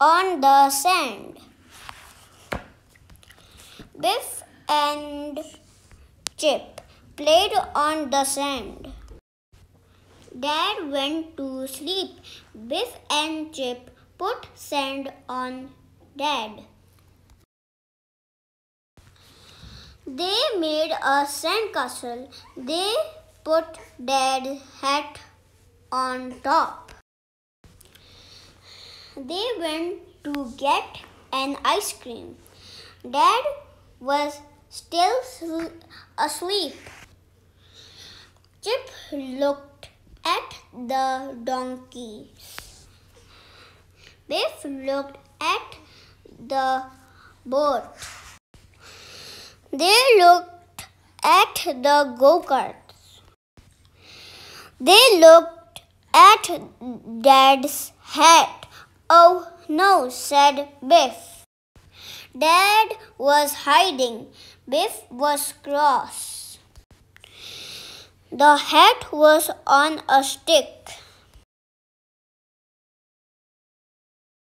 on the sand. Biff and Chip played on the sand. Dad went to sleep. Biff and Chip put sand on Dad. They made a sandcastle. They put Dad's hat on top. They went to get an ice cream. Dad was still asleep. Chip looked at the donkey. Biff looked at the boat. They looked at the go karts. They looked at Dad's hat. Oh no, said Biff. Dad was hiding. Biff was cross. The hat was on a stick.